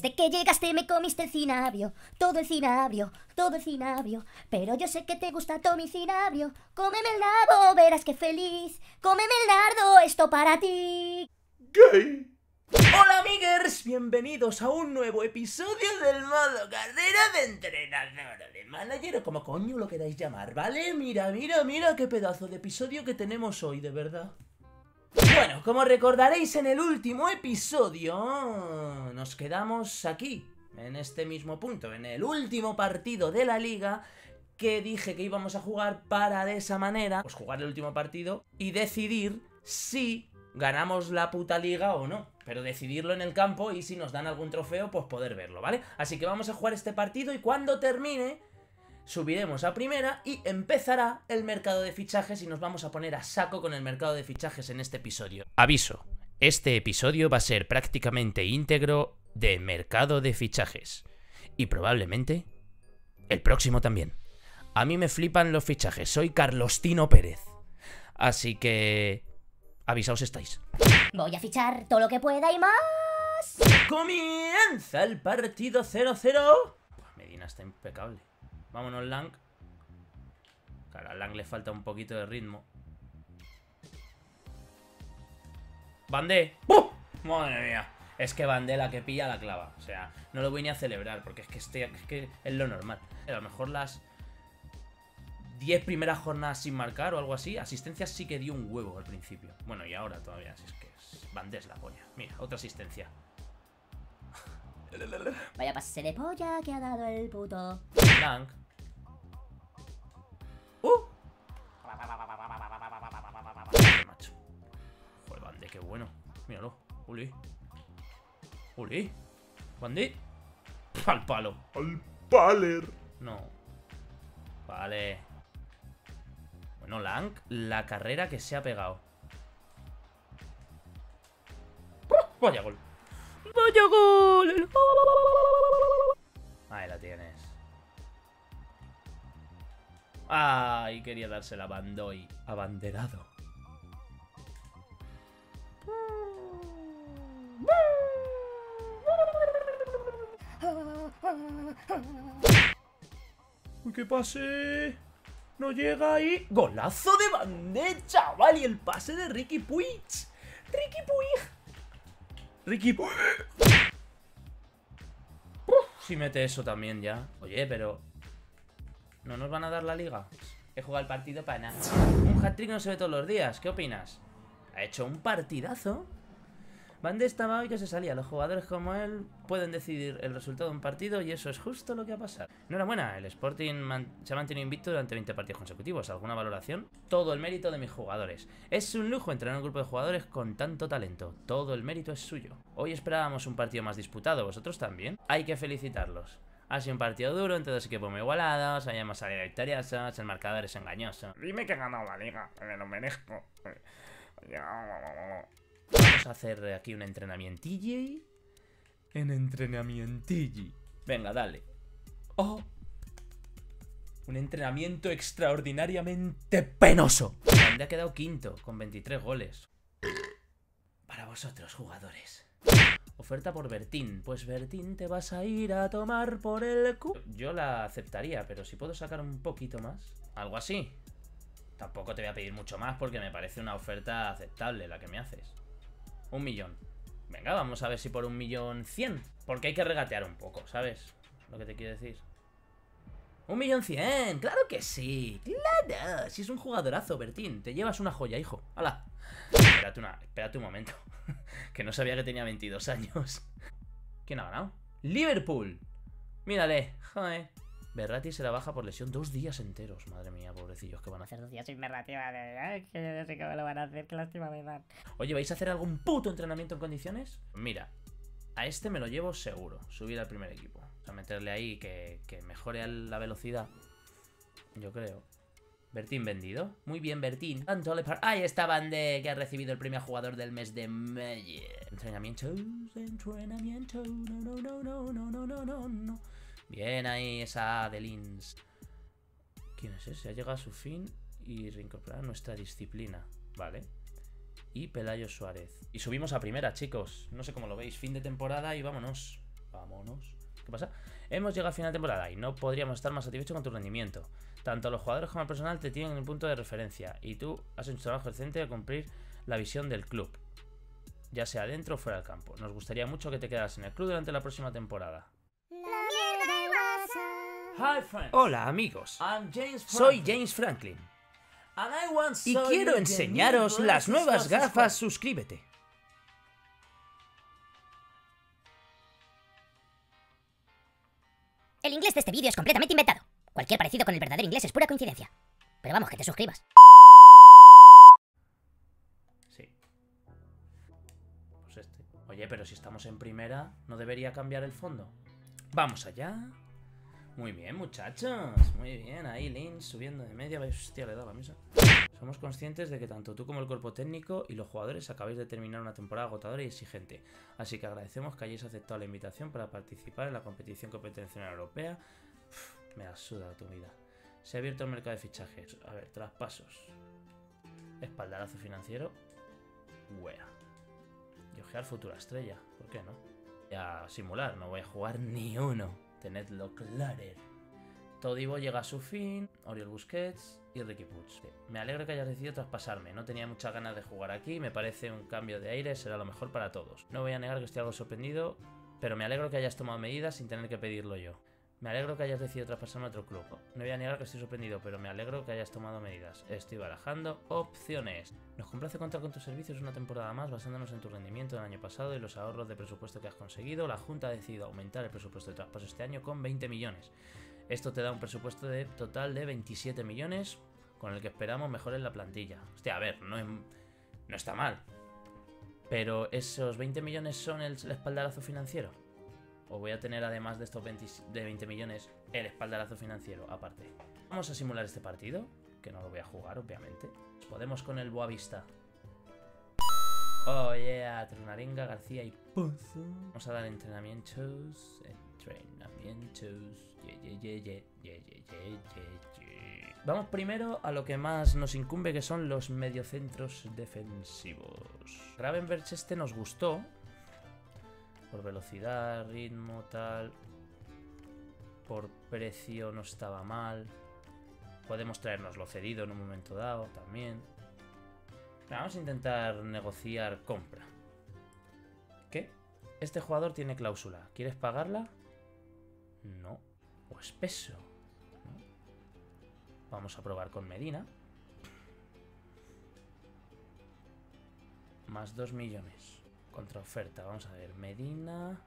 Desde que llegaste me comiste el cinabrio, todo el cinabrio, todo el cinabrio. Pero yo sé que te gusta todo mi cinabrio. Cómeme el nabo, verás que feliz. Cómeme el nardo, esto para ti. Gay. Hola amigers, bienvenidos a un nuevo episodio del modo carrera de entrenador de manager o como coño lo queráis llamar, ¿vale? Mira, mira, mira qué pedazo de episodio que tenemos hoy, de verdad. Bueno, como recordaréis en el último episodio, nos quedamos aquí, en este mismo punto, en el último partido de la liga, que dije que íbamos a jugar para de esa manera, pues jugar el último partido y decidir si ganamos la puta liga o no. Pero decidirlo en el campo y si nos dan algún trofeo, pues poder verlo, ¿vale? Así que vamos a jugar este partido y cuando termine, subiremos a primera y empezará el mercado de fichajes y nos vamos a poner a saco con el mercado de fichajes en este episodio. Aviso, este episodio va a ser prácticamente íntegro de mercado de fichajes. Y probablemente el próximo también. A mí me flipan los fichajes, soy Carlostino Pérez. Así que... Avisaos estáis. Voy a fichar todo lo que pueda y más. Comienza el partido 0-0. Medina está impecable. Vámonos, Lang. Claro, a Lang le falta un poquito de ritmo. ¡Bandé! ¡Buf! ¡Madre mía! Es que Bandé la que pilla la clava. O sea, no lo voy ni a celebrar porque es que, este, es, que es lo normal. A lo mejor las 10 primeras jornadas sin marcar o algo así, asistencia sí que dio un huevo al principio. Bueno, y ahora todavía, si es que es, Bandé es la polla. Mira, otra asistencia. Vaya pase de polla que ha dado el puto. Lang. ¡Uh! Qué macho. Joder, Bandé, qué bueno. Míralo. Uli. Uli. Bandé. Al palo. Al paler. No. Vale. Bueno, Lang, la carrera que se ha pegado. ¡Oh! Vaya gol. Vaya gol. Ahí la tienes. Ay, quería dársela a Bandoy. Abanderado. Uy, ¿Qué pase? No llega ahí. Golazo de Bandé, chaval. Y el pase de Ricky Puig. Ricky Puig. Ricky Puig. Si mete eso también ya. Oye, pero... ¿No nos van a dar la liga? He jugado el partido para nada. Un hat-trick no se ve todos los días. ¿Qué opinas? Ha hecho un partidazo. Bandé estaba hoy que se salía. Los jugadores como él pueden decidir el resultado de un partido y eso es justo lo que ha pasado. Enhorabuena, el Sporting se ha mantenido invicto durante 20 partidos consecutivos. ¿Alguna valoración? Todo el mérito de mis jugadores. Es un lujo entrenar un grupo de jugadores con tanto talento. Todo el mérito es suyo. Hoy esperábamos un partido más disputado, ¿vosotros también? Hay que felicitarlos. Ha sido un partido duro, entre dos equipos muy igualados, hayamos salido victoriosos, el marcador es engañoso. Dime que he ganado la liga, me lo merezco. Vamos a hacer aquí un entrenamientillo. En entrenamientillo. Venga, dale. Oh. Un entrenamiento extraordinariamente penoso. Donde ha quedado quinto, con 23 goles. Para vosotros, jugadores. Oferta por Bertín. Pues Bertín te vas a ir a tomar por el cu... Yo la aceptaría, pero si puedo sacar un poquito más. Algo así. Tampoco te voy a pedir mucho más porque me parece una oferta aceptable la que me haces. Un millón. Venga, vamos a ver si por un millón cien. Porque hay que regatear un poco, ¿sabes? Lo que te quiero decir. Un millón cien, claro que sí. Claro, si es un jugadorazo, Bertín. Te llevas una joya, hijo. ¡Hala! Espérate, una, espérate un momento. que no sabía que tenía 22 años. ¿Quién ha ganado? ¡Liverpool! Mírale, joder. Berrati se la baja por lesión dos días enteros. Madre mía, pobrecillos, ¿qué van a hacer? Dos días sin narrativa de... Que no sé cómo lo van a hacer, qué lástima me dan. Oye, ¿vais a hacer algún puto entrenamiento en condiciones? Mira, a este me lo llevo seguro. Subir al primer equipo. Sea, meterle ahí que, mejore la velocidad. Yo creo. Bertín vendido. Muy bien, Bertín. Ahí está Bande, que ha recibido el premio jugador del mes de mayo. Entrenamiento, entrenamiento. No, no, no, no, no, no, no, no. Bien ahí esa de Lins. ¿Quién es ese? Ha llegado a su fin y reincorporar nuestra disciplina. Vale. Y Pelayo Suárez. Y subimos a primera, chicos. No sé cómo lo veis. Fin de temporada y vámonos. Vámonos. ¿Qué pasa? Hemos llegado a final de temporada y no podríamos estar más satisfechos con tu rendimiento. Tanto los jugadores como el personal te tienen en un punto de referencia y tú has hecho un trabajo decente de cumplir la visión del club, ya sea dentro o fuera del campo. Nos gustaría mucho que te quedaras en el club durante la próxima temporada. Hi friends. Hola amigos, I'm James soy James Franklin And I want y quiero enseñaros las nuevas gafas suscríbete. El inglés de este vídeo es completamente inventado. Cualquier parecido con el verdadero inglés es pura coincidencia. Pero vamos, que te suscribas. Sí. Pues este. Oye, pero si estamos en primera, ¿no debería cambiar el fondo? Vamos allá. Muy bien, muchachos. Muy bien. Ahí Lynn subiendo de media. Hostia, le da la mesa. Somos conscientes de que tanto tú como el cuerpo técnico y los jugadores acabáis de terminar una temporada agotadora y exigente. Así que agradecemos que hayáis aceptado la invitación para participar en la competición competencial europea. Uf, me la suda tu vida. Se ha abierto el mercado de fichajes. A ver, traspasos. Espaldarazo financiero. Wea. Y ojear futura estrella. ¿Por qué no? Ya simular, no voy a jugar ni uno. Tenedlo claro. Todibo llega a su fin, Oriol Busquets y Ricky Puig. Me alegro que hayas decidido traspasarme. No tenía muchas ganas de jugar aquí. Me parece un cambio de aire, será lo mejor para todos. No voy a negar que estoy algo sorprendido, pero me alegro que hayas tomado medidas sin tener que pedirlo yo. Me alegro que hayas decidido traspasarme a otro club. No voy a negar que estoy sorprendido, pero me alegro que hayas tomado medidas. Estoy barajando opciones. Nos complace contar con tus servicios una temporada más basándonos en tu rendimiento del año pasado y los ahorros de presupuesto que has conseguido. La Junta ha decidido aumentar el presupuesto de traspaso este año con 20 millones. Esto te da un presupuesto de total de 27 millones, con el que esperamos mejorar la plantilla. Hostia, a ver, no, es- no está mal. Pero esos 20 millones son el espaldarazo financiero o voy a tener además de estos 20, de 20 millones el espaldarazo financiero aparte. Vamos a simular este partido, que no lo voy a jugar obviamente. nos Podemos con el Boavista. Oh yeah, Trunarenga, García y Pozo. Vamos a dar entrenamientos, entrenamientos, yeah, yeah, yeah, Vamos primero a lo que más nos incumbe que son los mediocentros defensivos. Gravenberch este nos gustó, Velocidad, ritmo, tal. Por precio no estaba mal. Podemos traernoslo cedido en un momento dado también. Vamos a intentar negociar compra. ¿Qué? Este jugador tiene cláusula. ¿Quieres pagarla? No. O es peso. No. Vamos a probar con Medina. Más 2 millones. Contra oferta. Vamos a ver. Medina.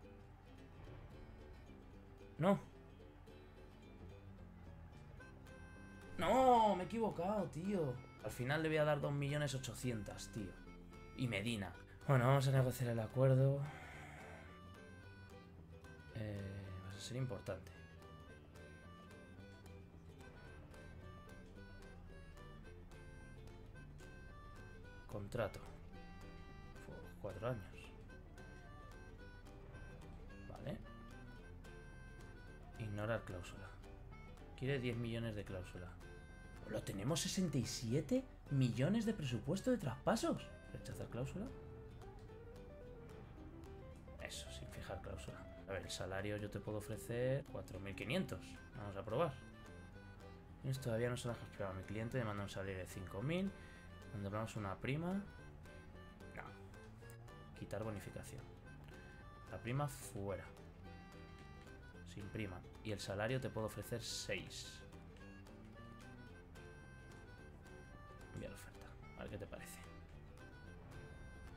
No. No, me he equivocado, tío. Al final le voy a dar 2 millones 800, tío. Y Medina. Bueno, vamos a negociar el acuerdo. Eh, va a ser importante. Contrato. Cuatro años. Ignorar cláusula. Quiere 10 millones de cláusula. ¿Lo tenemos 67 millones de presupuesto de traspasos? ¿Rechazar cláusula? Eso, sin fijar cláusula. A ver, el salario yo te puedo ofrecer 4.500. Vamos a probar. Esto todavía no se lo has explicado a mi cliente. Me manda un salario de 5.000. Donde hablamos una prima. No. Quitar bonificación. La prima fuera. Sin prima. Y el salario te puedo ofrecer 6. Enviar oferta. A ver qué te parece.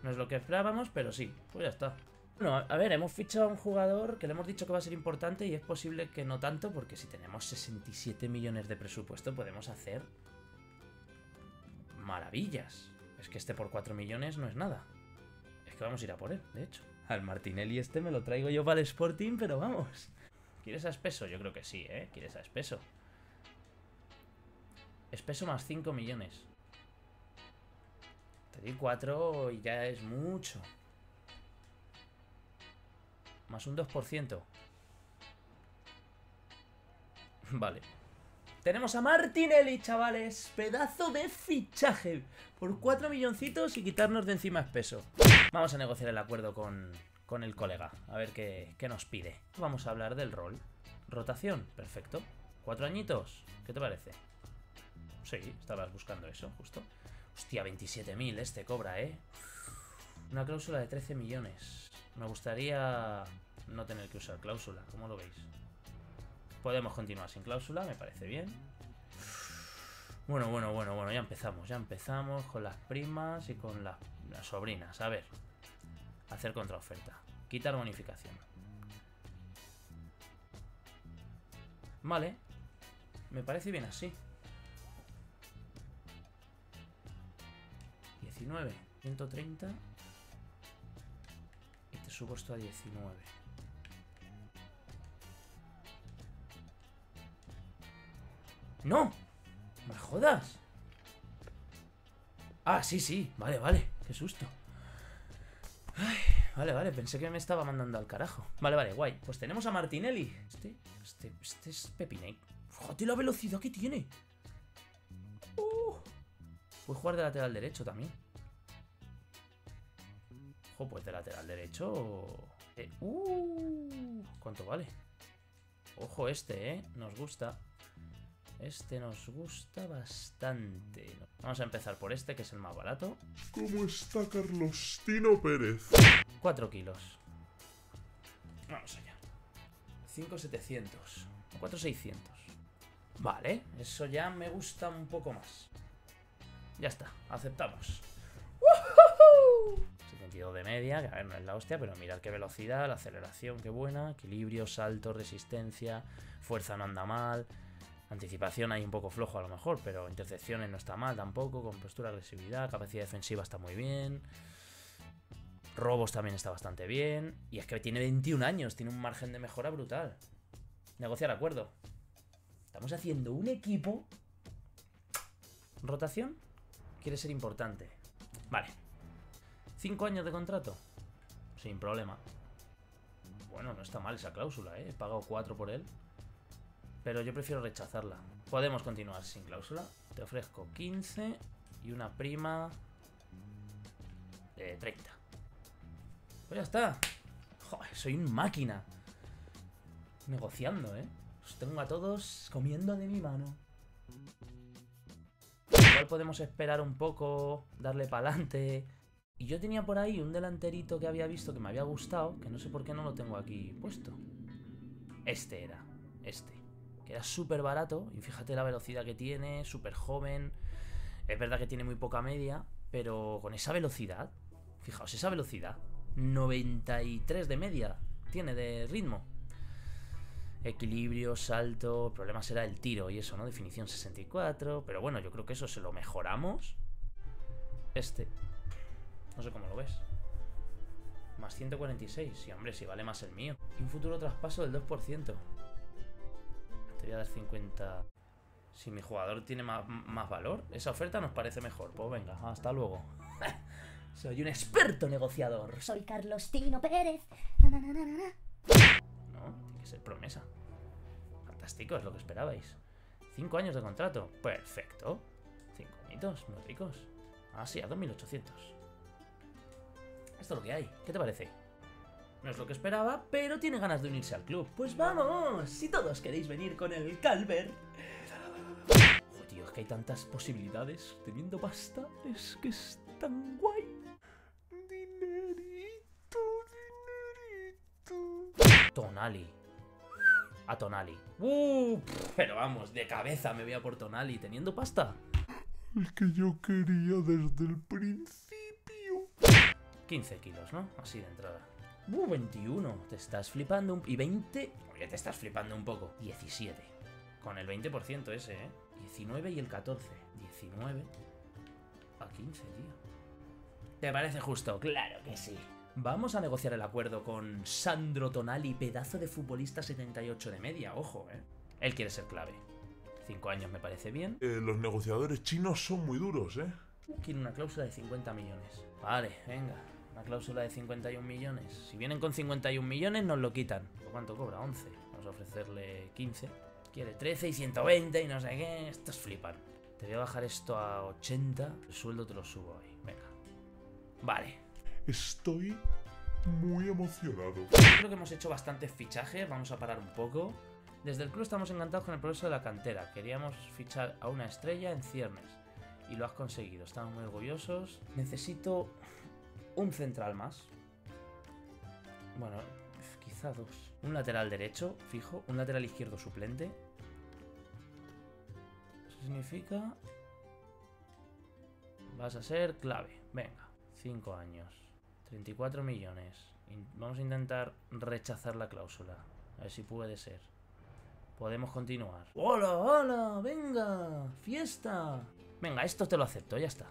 No es lo que esperábamos, pero sí. Pues ya está. Bueno, a ver, hemos fichado a un jugador que le hemos dicho que va a ser importante y es posible que no tanto, porque si tenemos 67 millones de presupuesto podemos hacer maravillas. Es que este por 4 millones no es nada. Es que vamos a ir a por él, de hecho. Al Martinelli este me lo traigo yo para el Sporting, pero vamos. ¿Quieres a Espeso? Yo creo que sí, ¿eh? ¿Quieres a Espeso? Espeso más 5 millones. Te di 4 y ya es mucho. Más un 2%. Vale. Tenemos a Martinelli, chavales. Pedazo de fichaje. Por 4 milloncitos y quitarnos de encima espeso. Vamos a negociar el acuerdo con, con el colega, a ver qué, qué nos pide. Vamos a hablar del rol. Rotación, perfecto. ¿Cuatro añitos? ¿Qué te parece? Sí, estabas buscando eso, justo. Hostia, 27.000 este cobra, ¿eh? Una cláusula de 13 millones. Me gustaría no tener que usar cláusula, ¿cómo lo veis? Podemos continuar sin cláusula, me parece bien. Bueno, bueno, bueno, bueno, ya empezamos, ya empezamos con las primas y con las, las sobrinas. A ver, hacer contraoferta. Quitar bonificación. Vale, me parece bien así. 19, 130. Y te subo esto a 19. ¡No! ¡Me jodas! Ah, sí, sí. Vale, vale. Qué susto. Ay, vale, vale. Pensé que me estaba mandando al carajo. Vale, vale, guay. Pues tenemos a Martinelli. Este, este, este es Pepiney. Fíjate la velocidad que tiene. Uh. Puede jugar de lateral derecho también. Ojo, pues de lateral derecho. Eh, uh, ¿Cuánto vale? Ojo, este, ¿eh? Nos gusta. Este nos gusta bastante. Vamos a empezar por este, que es el más barato. ¿Cómo está Carlos Tino Pérez? 4 kilos. Vamos allá. 5,700. 4,600. Vale, eso ya me gusta un poco más. Ya está, aceptamos. 72 de media, que a ver, no es la hostia, pero mirad qué velocidad, la aceleración, qué buena, equilibrio, salto, resistencia, fuerza no anda mal, anticipación hay un poco flojo a lo mejor, pero intercepciones no está mal tampoco, con postura, agresividad, capacidad defensiva está muy bien. Robos también está bastante bien. Y es que tiene 21 años, tiene un margen de mejora brutal. Negociar acuerdo. Estamos haciendo un equipo. Rotación. Quiere ser importante. Vale. ¿Cinco años de contrato? Sin problema. Bueno, no está mal esa cláusula, ¿eh? He pagado 4 por él. Pero yo prefiero rechazarla. Podemos continuar sin cláusula. Te ofrezco 15 y una prima de 30. Pues ya está. Joder, soy un máquina. Negociando, ¿eh? Os tengo a todos comiendo de mi mano. Igual podemos esperar un poco, darle para adelante. Y yo tenía por ahí un delanterito que había visto que me había gustado, que no sé por qué no lo tengo aquí puesto. Este era, este. Que era súper barato, y fíjate la velocidad que tiene, súper joven. Es verdad que tiene muy poca media, pero con esa velocidad, fijaos, esa velocidad, 93 de media tiene de ritmo. Equilibrio, salto, el problema será el tiro y eso, ¿no? Definición 64, pero bueno, yo creo que eso se lo mejoramos. Este. No sé cómo lo ves. Más 146, y hombre, si vale más el mío. Y un futuro traspaso del 2%. Te voy a dar 50... Si mi jugador tiene más, más valor, esa oferta nos parece mejor. Pues venga, hasta luego. Soy un experto negociador. Soy Carlos Tino Pérez. Na. No, tiene que ser promesa. Fantástico, es lo que esperabais. Cinco años de contrato. Perfecto. Cinco añitos, muy ricos. Ah, sí, a 2800. Esto es lo que hay. ¿Qué te parece? No es lo que esperaba, pero tiene ganas de unirse al club. Pues vamos, si todos queréis venir con el Calver. Oh, tío, es que hay tantas posibilidades. Teniendo pasta, es que es tan guay. Dinerito, dinerito. Tonali. A Tonali. Uh, pero vamos, de cabeza me voy a por Tonali teniendo pasta. El que yo quería desde el principio. 15 kilos, ¿no? Así de entrada. Uh, 21. Te estás flipando un... Y 20... Oye, te estás flipando un poco. 17. Con el 20% ese, ¿eh? 19 y el 14. 19 a 15, tío. ¿Te parece justo? Claro que sí. Vamos a negociar el acuerdo con Sandro Tonali, pedazo de futbolista 78 de media, ojo, ¿eh? Él quiere ser clave. 5 años me parece bien. Eh, los negociadores chinos son muy duros, ¿eh? Quiere una cláusula de 50 millones. Vale, venga. Una cláusula de 51 millones. Si vienen con 51 millones, nos lo quitan. ¿Por cuánto cobra? 11. Vamos a ofrecerle 15. Quiere 13 y 120 y no sé qué. Estos flipan. Te voy a bajar esto a 80. El sueldo te lo subo ahí. Venga. Vale. Estoy muy emocionado. Creo que hemos hecho bastantes fichajes, vamos a parar un poco. Desde el club estamos encantados con el progreso de la cantera. Queríamos fichar a una estrella en ciernes. Y lo has conseguido, estamos muy orgullosos. Necesito un central más. Bueno, quizá dos. Un lateral derecho, fijo. Un lateral izquierdo suplente. Eso significa... Vas a ser clave. Venga, 5 años. 34 millones. Vamos a intentar rechazar la cláusula. A ver si puede ser. Podemos continuar. ¡Hola, hola! ¡Venga! ¡Fiesta! Venga, esto te lo acepto, ya está.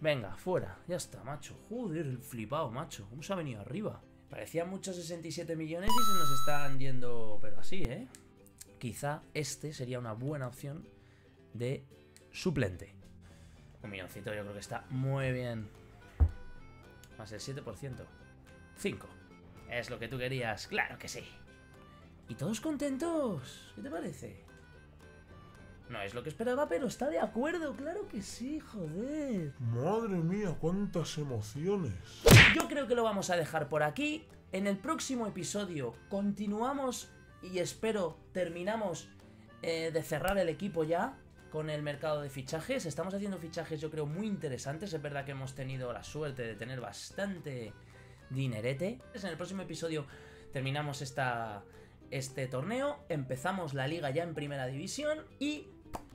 Venga, fuera, ya está, macho. Joder, el flipado, macho. ¿Cómo se ha venido arriba? Parecían muchos 67 millones y se nos están yendo, pero así, ¿eh? Quizá este sería una buena opción de suplente. Un milloncito yo creo que está muy bien. Más el 7%. 5. Es lo que tú querías, claro que sí. ¿Y todos contentos? ¿Qué te parece? No es lo que esperaba, pero está de acuerdo, claro que sí, joder. Madre mía, cuántas emociones. Yo creo que lo vamos a dejar por aquí. En el próximo episodio continuamos y espero terminamos eh, de cerrar el equipo ya con el mercado de fichajes. Estamos haciendo fichajes yo creo muy interesantes. Es verdad que hemos tenido la suerte de tener bastante dinerete. En el próximo episodio terminamos esta, este torneo, empezamos la liga ya en primera división y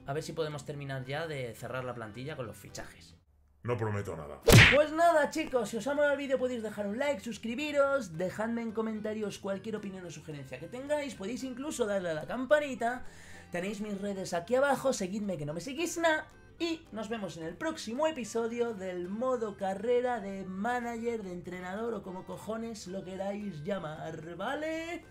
a ver si podemos terminar ya de cerrar la plantilla con los fichajes. No prometo nada. Pues nada chicos, si os ha molado el vídeo podéis dejar un like, suscribiros, dejadme en comentarios cualquier opinión o sugerencia que tengáis, podéis incluso darle a la campanita, tenéis mis redes aquí abajo, seguidme que no me seguís nada y nos vemos en el próximo episodio del modo carrera de manager, de entrenador o como cojones lo queráis llamar, ¿vale?